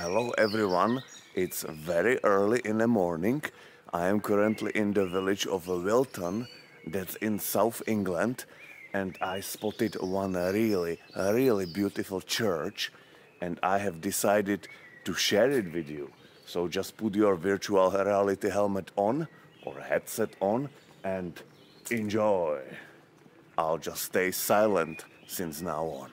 Hello everyone. It's very early in the morning. I am currently in the village of Wilton, that's in South England, and I spotted one really, really beautiful church, and I have decided to share it with you. So just put your virtual reality helmet on or headset on and enjoy. I'll just stay silent since now on.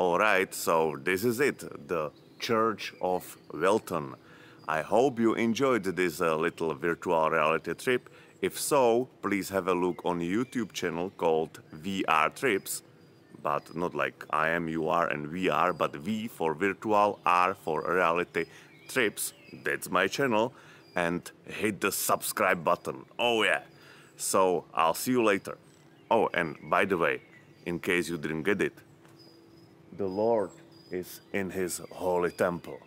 Alright, so this is it, the Church of Wilton. I hope you enjoyed this uh, little virtual reality trip. If so, please have a look on YouTube channel called VR Trips, but not like I am, you are, and we are, but V for virtual, R for reality trips. That's my channel. and hit the subscribe button. Oh, yeah. So I'll see you later. Oh, and by the way, in case you didn't get it, the Lord is in his holy temple.